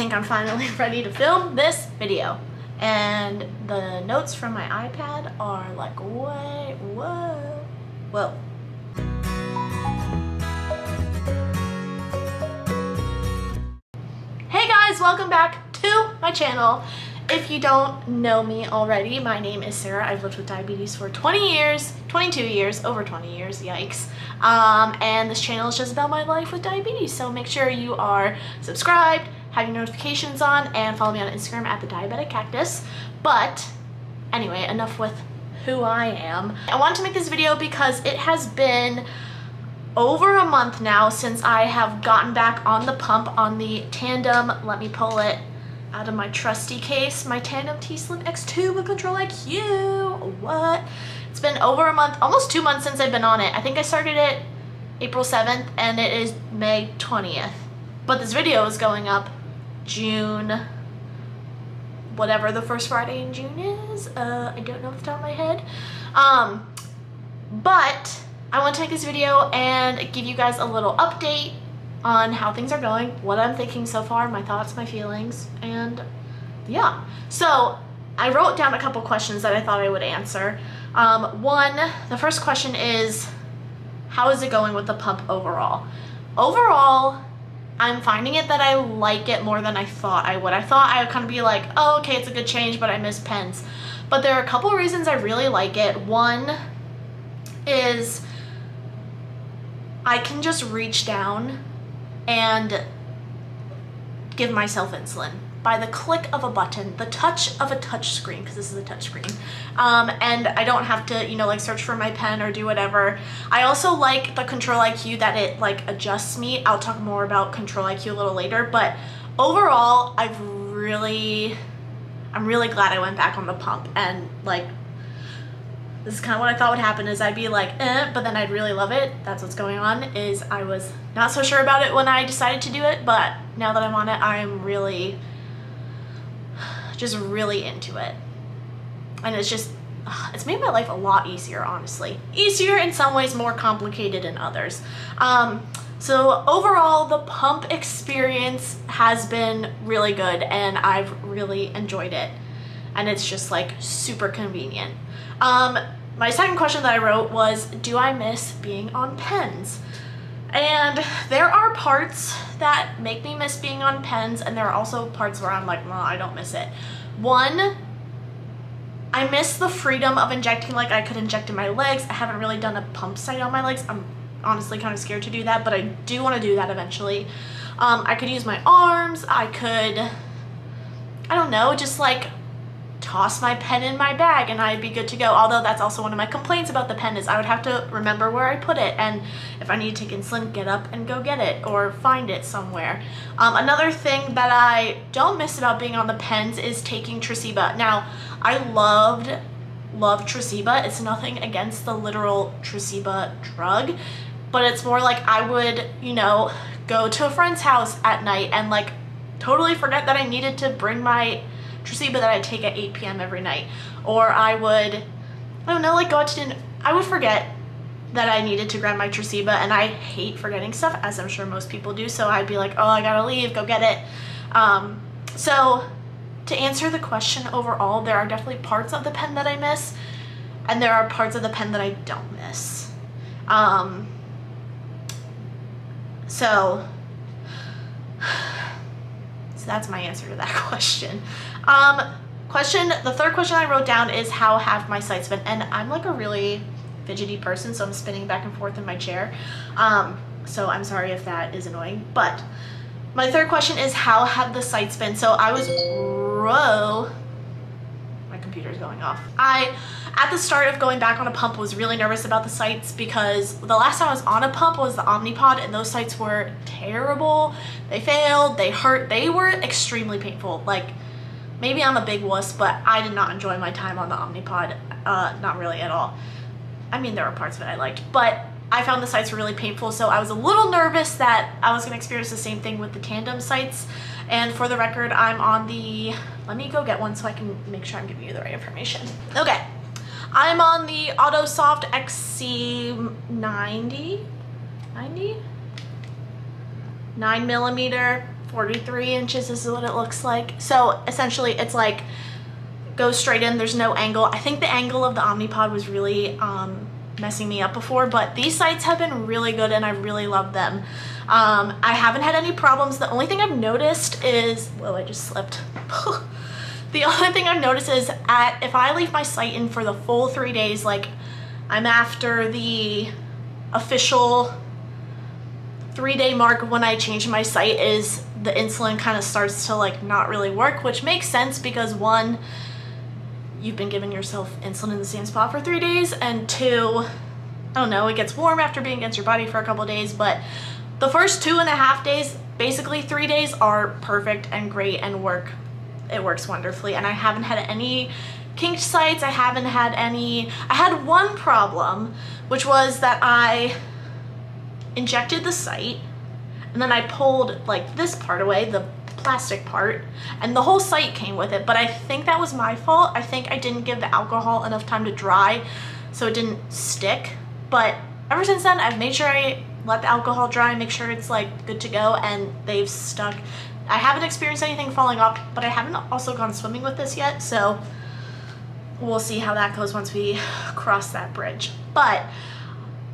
think I'm finally ready to film this video. And the notes from my iPad are like way, whoa, whoa. Hey guys, welcome back to my channel. If you don't know me already, my name is Sarah. I've lived with diabetes for 20 years, 22 years, over 20 years, yikes. Um, and this channel is just about my life with diabetes, so make sure you are subscribed, have your notifications on, and follow me on Instagram at the Diabetic Cactus. But anyway, enough with who I am. I wanted to make this video because it has been over a month now since I have gotten back on the pump on the Tandem. Let me pull it out of my trusty case. My Tandem T-Slim X2 with Control-IQ. What? It's been over a month, almost two months since I've been on it. I think I started it April 7th and it is May 20th. But this video is going up June, whatever the first Friday in June is. Uh, I don't know off the top of my head. Um, but I want to make this video and give you guys a little update on how things are going, what I'm thinking so far, my thoughts, my feelings, and yeah. So I wrote down a couple questions that I thought I would answer. Um, one, the first question is, how is it going with the pump overall? Overall, I'm finding it that I like it more than I thought I would. I thought I would kind of be like, oh, okay, it's a good change, but I miss pens. But there are a couple reasons I really like it. One is I can just reach down and give myself insulin by the click of a button, the touch of a touch screen, because this is a touch screen. Um, and I don't have to, you know, like search for my pen or do whatever. I also like the Control-IQ that it like adjusts me. I'll talk more about Control-IQ a little later, but overall, I've really, I'm really glad I went back on the pump and like this is kind of what I thought would happen is I'd be like, eh, but then I'd really love it. That's what's going on is I was not so sure about it when I decided to do it, but now that I'm on it, I'm really, just really into it. And it's just, it's made my life a lot easier, honestly. Easier in some ways, more complicated in others. Um, so overall, the pump experience has been really good and I've really enjoyed it. And it's just like super convenient. Um, my second question that I wrote was, do I miss being on pens? And there are parts that make me miss being on pens, and there are also parts where I'm like, well, I don't miss it. One, I miss the freedom of injecting like I could inject in my legs. I haven't really done a pump site on my legs. I'm honestly kind of scared to do that, but I do want to do that eventually. Um, I could use my arms. I could, I don't know, just like toss my pen in my bag and I'd be good to go. Although that's also one of my complaints about the pen is I would have to remember where I put it and if I need to take insulin, get up and go get it or find it somewhere. Um, another thing that I don't miss about being on the pens is taking Tresiba. Now, I loved, loved Tresiba. It's nothing against the literal Tresiba drug, but it's more like I would, you know, go to a friend's house at night and like totally forget that I needed to bring my Tresiba that I take at 8 p.m. every night. Or I would, I don't know, like go out to dinner. I would forget that I needed to grab my Tresiba and I hate forgetting stuff as I'm sure most people do. So I'd be like, oh, I gotta leave, go get it. Um, so to answer the question overall, there are definitely parts of the pen that I miss and there are parts of the pen that I don't miss. Um, so so that's my answer to that question. Um, question, the third question I wrote down is how have my sites been? And I'm like a really fidgety person, so I'm spinning back and forth in my chair. Um, so I'm sorry if that is annoying, but my third question is how have the sites been? So I was, whoa, computer's going off. I at the start of going back on a pump was really nervous about the sites because the last time I was on a pump was the Omnipod and those sites were terrible. They failed, they hurt, they were extremely painful. Like maybe I'm a big wuss, but I did not enjoy my time on the Omnipod, uh, not really at all. I mean, there were parts of it I liked, but I found the sites were really painful, so I was a little nervous that I was gonna experience the same thing with the tandem sites. And for the record, I'm on the, let me go get one so I can make sure I'm giving you the right information. Okay, I'm on the AutoSoft XC90, 90? 9 millimeter 43 inches this is what it looks like. So essentially it's like goes straight in, there's no angle. I think the angle of the Omnipod was really um, messing me up before, but these sites have been really good and I really love them. Um, I haven't had any problems. The only thing I've noticed is, whoa, I just slipped. the only thing I've noticed is at if I leave my site in for the full three days, like I'm after the official three day mark when I change my site is the insulin kind of starts to like not really work, which makes sense because one, you've been giving yourself insulin in the same spot for three days, and two, I don't know, it gets warm after being against your body for a couple days, but the first two and a half days, basically three days, are perfect and great and work. It works wonderfully, and I haven't had any kinked sites. I haven't had any. I had one problem, which was that I injected the site and then I pulled like this part away, the plastic part, and the whole site came with it. But I think that was my fault. I think I didn't give the alcohol enough time to dry so it didn't stick. But ever since then, I've made sure I let the alcohol dry, make sure it's like good to go, and they've stuck. I haven't experienced anything falling off, but I haven't also gone swimming with this yet, so we'll see how that goes once we cross that bridge. But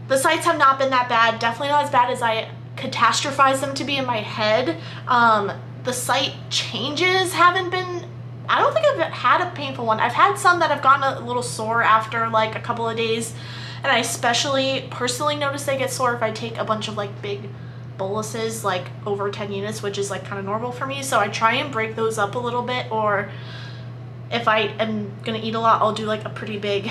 the sites have not been that bad, definitely not as bad as I catastrophize them to be in my head. Um, the site changes haven't been I don't think I've had a painful one. I've had some that have gotten a little sore after like a couple of days and I especially personally notice they get sore if I take a bunch of like big boluses like over 10 units which is like kind of normal for me so I try and break those up a little bit or if I am gonna eat a lot I'll do like a pretty big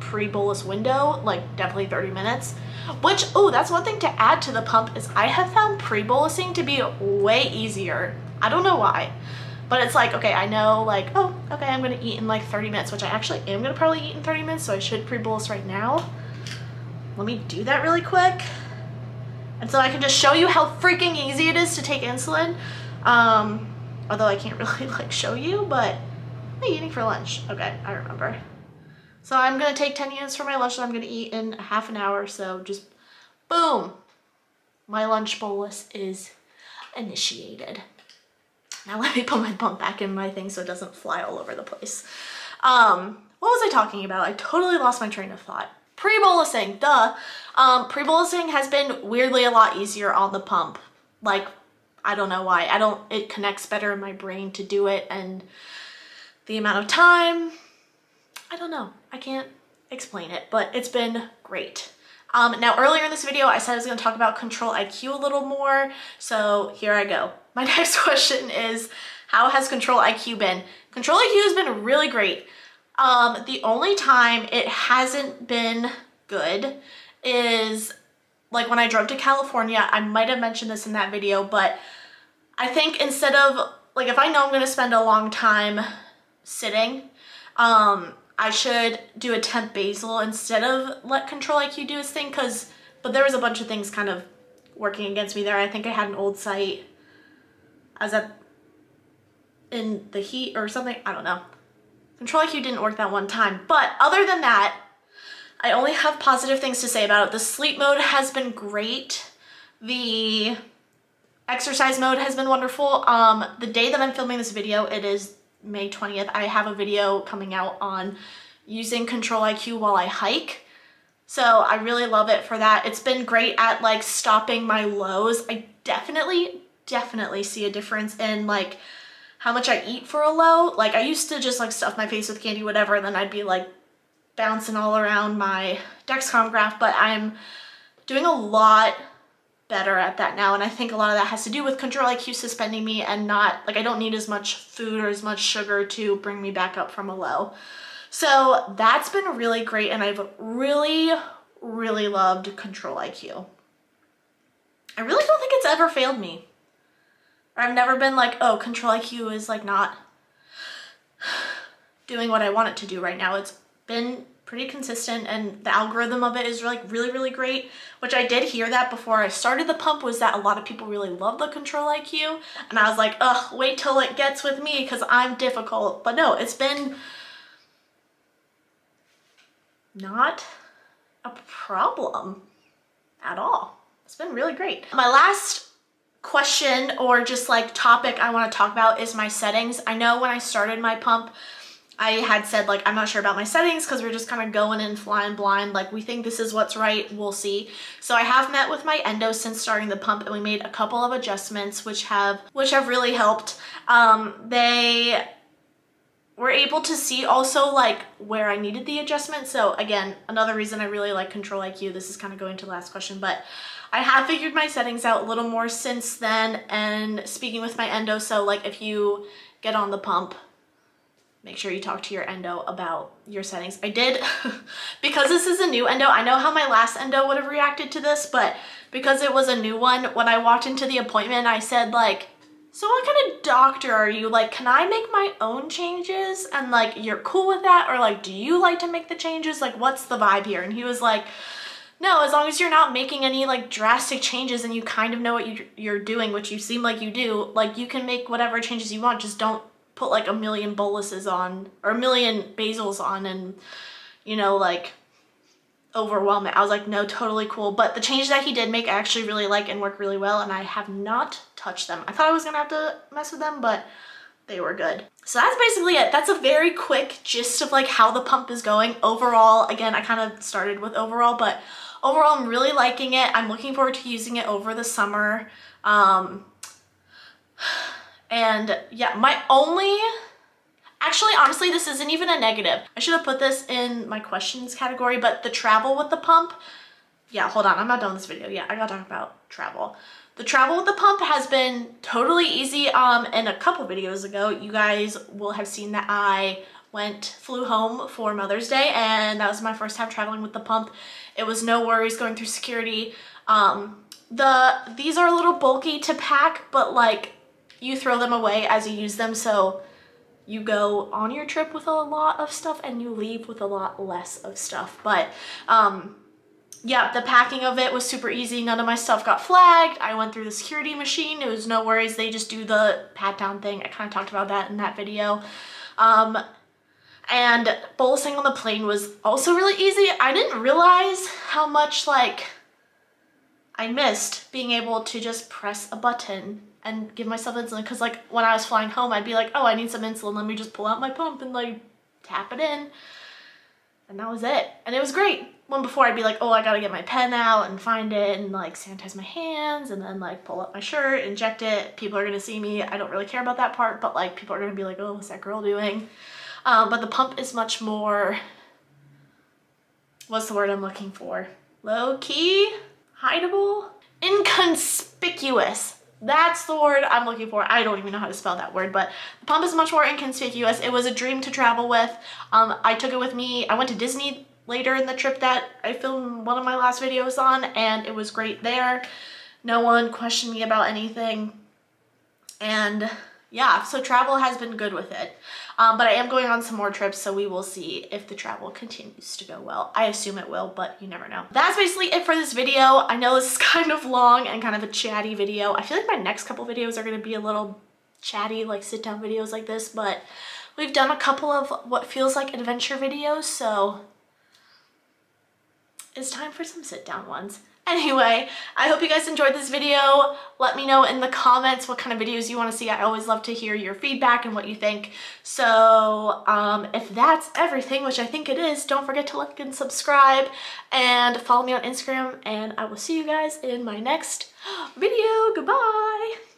pre-bolus window like definitely 30 minutes which, oh, that's one thing to add to the pump is I have found pre-bolusing to be way easier. I don't know why. But it's like, okay, I know like, oh, okay, I'm gonna eat in like 30 minutes, which I actually am gonna probably eat in 30 minutes, so I should pre-bolus right now. Let me do that really quick. And so I can just show you how freaking easy it is to take insulin. Um, although I can't really like show you, but you eating for lunch? Okay, I remember. So I'm gonna take 10 units for my lunch that I'm gonna eat in half an hour. So just boom, my lunch bolus is initiated. Now let me put my pump back in my thing so it doesn't fly all over the place. Um, what was I talking about? I totally lost my train of thought. Pre-bolusing, duh. Um, Pre-bolusing has been weirdly a lot easier on the pump. Like, I don't know why. I don't, it connects better in my brain to do it and the amount of time I don't know. I can't explain it, but it's been great. Um, now earlier in this video, I said I was gonna talk about Control IQ a little more, so here I go. My next question is, how has Control IQ been? Control IQ has been really great. Um, the only time it hasn't been good is like when I drove to California, I might have mentioned this in that video, but I think instead of, like if I know I'm gonna spend a long time sitting, um, I should do a temp basal instead of let Control IQ do its thing because, but there was a bunch of things kind of working against me there. I think I had an old site. I was at, in the heat or something, I don't know. Control IQ didn't work that one time, but other than that, I only have positive things to say about it. The sleep mode has been great. The exercise mode has been wonderful. Um, the day that I'm filming this video, it is May 20th, I have a video coming out on using Control IQ while I hike. So I really love it for that. It's been great at like stopping my lows. I definitely, definitely see a difference in like how much I eat for a low. Like I used to just like stuff my face with candy, whatever, and then I'd be like bouncing all around my Dexcom graph, but I'm doing a lot better at that now. And I think a lot of that has to do with Control IQ suspending me and not, like I don't need as much food or as much sugar to bring me back up from a low. So that's been really great and I've really, really loved Control IQ. I really don't think it's ever failed me. I've never been like, oh, Control IQ is like not doing what I want it to do right now. It's been pretty consistent and the algorithm of it is like really, really great, which I did hear that before I started the pump was that a lot of people really love the Control IQ. And I was like, ugh, wait till it gets with me because I'm difficult. But no, it's been not a problem at all. It's been really great. My last question or just like topic I want to talk about is my settings. I know when I started my pump, I had said like I'm not sure about my settings because we're just kind of going in flying blind like we think this is what's right we'll see. So I have met with my endo since starting the pump and we made a couple of adjustments which have which have really helped. Um, they were able to see also like where I needed the adjustment. So again another reason I really like control IQ this is kind of going to the last question but I have figured my settings out a little more since then and speaking with my endo so like if you get on the pump make sure you talk to your endo about your settings. I did, because this is a new endo, I know how my last endo would have reacted to this, but because it was a new one, when I walked into the appointment, I said like, so what kind of doctor are you? Like, can I make my own changes? And like, you're cool with that? Or like, do you like to make the changes? Like, what's the vibe here? And he was like, no, as long as you're not making any like drastic changes and you kind of know what you, you're doing, which you seem like you do, like you can make whatever changes you want, just don't put like a million boluses on or a million basals on and you know like overwhelm it. I was like, no, totally cool. But the changes that he did make I actually really like and work really well and I have not touched them. I thought I was gonna have to mess with them, but they were good. So that's basically it. That's a very quick gist of like how the pump is going. Overall, again, I kind of started with overall, but overall I'm really liking it. I'm looking forward to using it over the summer. Um, and yeah, my only, actually, honestly, this isn't even a negative. I should have put this in my questions category, but the travel with the pump, yeah, hold on, I'm not done with this video. Yeah, I gotta talk about travel. The travel with the pump has been totally easy. Um, in a couple videos ago, you guys will have seen that I went, flew home for Mother's Day, and that was my first time traveling with the pump. It was no worries going through security. Um, the These are a little bulky to pack, but like you throw them away as you use them. So you go on your trip with a lot of stuff and you leave with a lot less of stuff. But um, yeah, the packing of it was super easy. None of my stuff got flagged. I went through the security machine. It was no worries. They just do the pat down thing. I kind of talked about that in that video. Um, and bolusing on the plane was also really easy. I didn't realize how much like I missed being able to just press a button and give myself insulin because like when I was flying home I'd be like oh I need some insulin. Let me just pull out my pump and like tap it in. And that was it. And it was great. When before I'd be like oh I gotta get my pen out and find it and like sanitize my hands and then like pull up my shirt inject it. People are gonna see me. I don't really care about that part but like people are gonna be like oh what's that girl doing? Um, but the pump is much more what's the word I'm looking for? Low-key hideable inconspicuous that's the word I'm looking for. I don't even know how to spell that word, but the pump is much more inconspicuous. It was a dream to travel with. Um, I took it with me. I went to Disney later in the trip that I filmed one of my last videos on, and it was great there. No one questioned me about anything. And yeah, so travel has been good with it. Um, but I am going on some more trips, so we will see if the travel continues to go well. I assume it will, but you never know. That's basically it for this video. I know this is kind of long and kind of a chatty video. I feel like my next couple videos are going to be a little chatty, like sit down videos like this, but we've done a couple of what feels like adventure videos, so it's time for some sit down ones. Anyway, I hope you guys enjoyed this video. Let me know in the comments what kind of videos you want to see. I always love to hear your feedback and what you think. So um, if that's everything, which I think it is, don't forget to like and subscribe and follow me on Instagram and I will see you guys in my next video. Goodbye!